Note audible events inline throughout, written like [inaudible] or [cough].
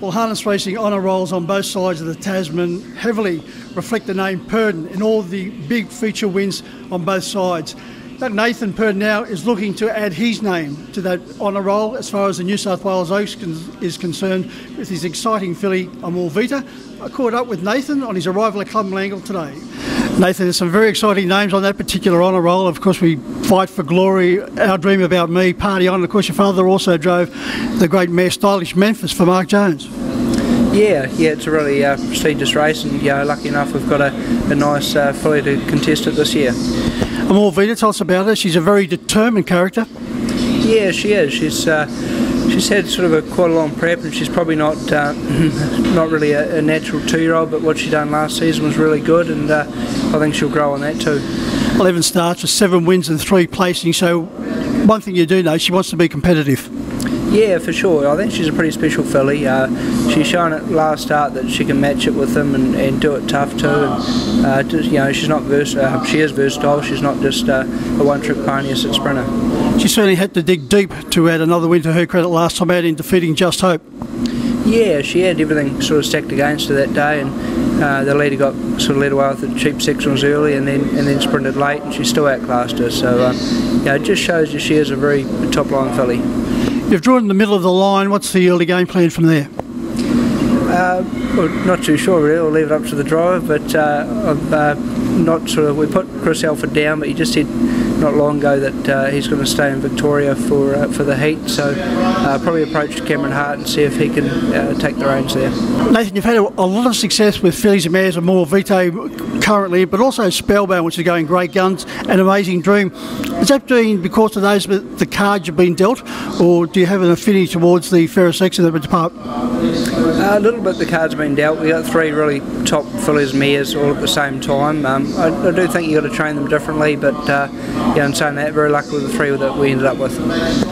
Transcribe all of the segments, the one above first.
Well, harness racing honour rolls on both sides of the Tasman heavily reflect the name Purdon in all the big feature wins on both sides. That Nathan Purdon now is looking to add his name to that honour roll as far as the New South Wales Oaks is concerned with his exciting filly Amor Vita. I caught up with Nathan on his arrival at Club Menangle today. Nathan, there's some very exciting names on that particular honour roll. Of course, we fight for glory, our dream about me, Partyon. Of course, your father also drove the great mare Stylish Memphis for Mark Jones. Yeah, yeah, it's a really uh, prestigious race, and yeah, lucky enough we've got a, a nice uh, filly to contest it this year. Amor Vita, tell us about her. She's a very determined character. Yeah, she is. She's uh, she's had sort of a quite a long prep, and she's probably not uh, [laughs] not really a, a natural two-year-old. But what she done last season was really good, and uh, I think she'll grow on that too. Eleven starts with seven wins and three placings. So one thing you do know, she wants to be competitive. Yeah, for sure. I think she's a pretty special filly. Uh, she's shown at last start that she can match it with them and, and do it tough too. And uh, just, you know, she's not vers- uh, she is versatile. She's not just uh, a one-trick pony, a sprinter. She certainly had to dig deep to add another win to her credit last time out in defeating Just Hope. Yeah, she had everything sort of stacked against her that day, and uh, the leader got sort of led away with the cheap sections early, and then and then sprinted late, and she still outclassed her. So, uh, yeah, it just shows you she is a very top line filly. You've drawn in the middle of the line. What's the early game plan from there? Uh, well, not too sure really. I'll leave it up to the driver, but uh, I'm uh, not sort of. We put Chris Alford down, but he just said not long ago that uh, he's going to stay in Victoria for uh, for the heat. So uh, probably approach Cameron Hart and see if he can uh, take the reins there. Nathan, you've had a, a lot of success with fillies and mares Amor Vita currently, but also Spellbound, which is going great guns, and Amazing Dream. Is that been because of those the cards you've been dealt, or do you have an affinity towards the fairer sex of the department? Uh, a little bit the cards have been dealt. We got three really top fillies mares all at the same time. Um, I, I, do think you got to train them differently, but uh, yeah, in saying that, very lucky with the three that we ended up with.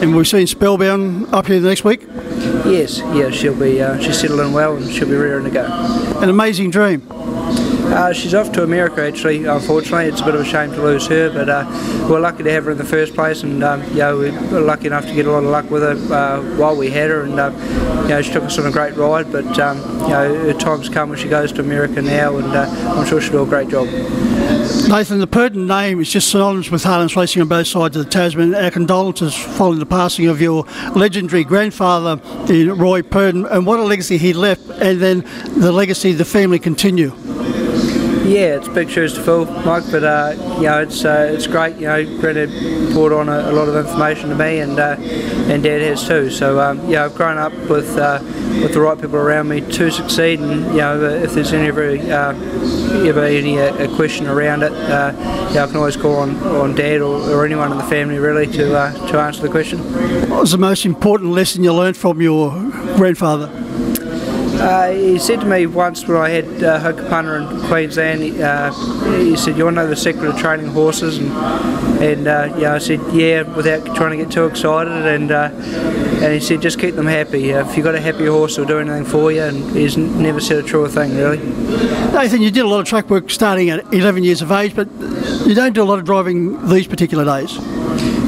And we've seen Spellbound up here the next week. Yes, yeah, she'll be uh, she's settled in well and she'll be rearing to go. An amazing dream. Uh, she's off to America actually. Unfortunately, it's a bit of a shame to lose her, but uh, we're lucky to have her in the first place, and um, we were lucky enough to get a lot of luck with her uh, while we had her, and um, you know, she took us on a great ride. But um, you know, her time's come when she goes to America now, and uh, I'm sure she'll do a great job. Nathan, the Purdon name is just synonymous with harness racing on both sides of the Tasman. Our condolences following the passing of your legendary grandfather, Roy Purdon, and what a legacy he left, and then the legacy the family continue. Yeah, it's big shoes to fill, Mike. But uh, you know, it's uh, it's great. You know, Granddad brought on a, a, lot of information to me, and uh, and Dad has too. So um, yeah, I've grown up with uh, with the right people around me to succeed. And you know, if there's any ever uh, ever any uh, a question around it, yeah, I can always call on, on Dad or, or anyone in the family really to to answer the question. What was the most important lesson you learned from your grandfather? Uh, he said to me once when I had uh, Hokapunna in Queensland, he, uh, he said, "You to know the secret of training horses?" And and uh, yeah, I said, "Yeah," without trying to get too excited. And uh, and he said, "Just keep them happy. If you've got a happy horse, they'll do anything for you." And he's never said a truer thing, really. Nathan, you did a lot of track work starting at 11 years of age, but you don't do a lot of driving these particular days.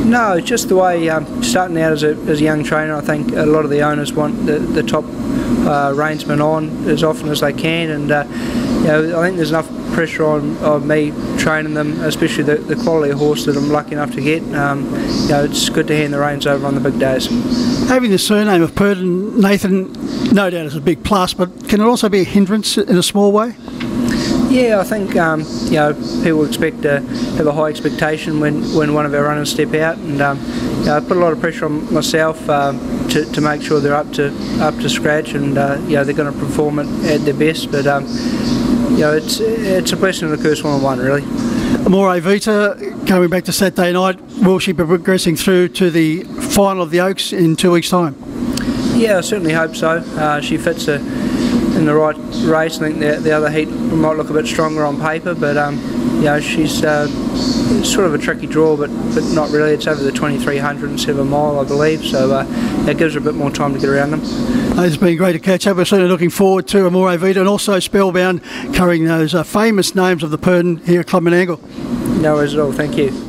No, just the way um, starting out as a, as a young trainer, I think a lot of the owners want the, the top uh, reinsmen on as often as they can, and uh, you know, I think there's enough pressure on, on me training them, especially the, the quality of horse that I'm lucky enough to get. Um, you know, it's good to hand the reins over on the big days. Having the surname of Purdon, Nathan, no doubt is a big plus, but can it also be a hindrance in a small way? Yeah, I think um, you know people expect to have a high expectation when, when one of our runners step out, and um, you know, I put a lot of pressure on myself um, to, to make sure they're up to up to scratch, and uh, you know they're going to perform it at their best. But um, you know it's it's a blessing and a curse one on one, really. Amor Vita coming back to Saturday night. Will she be progressing through to the final of the Oaks in two weeks' time? Yeah, I certainly hope so. Uh, she fits a in the right race. I think the, the other heat might look a bit stronger on paper, but um, you know she's uh, sort of a tricky draw, but but not really. It's over the 2300 instead of mile, I believe, so uh, it gives her a bit more time to get around them. It's been great to catch up. We're certainly looking forward to Amor Vita and also Spellbound, carrying those uh, famous names of the Purdon here at Club Menangle. No worries at all. Thank you.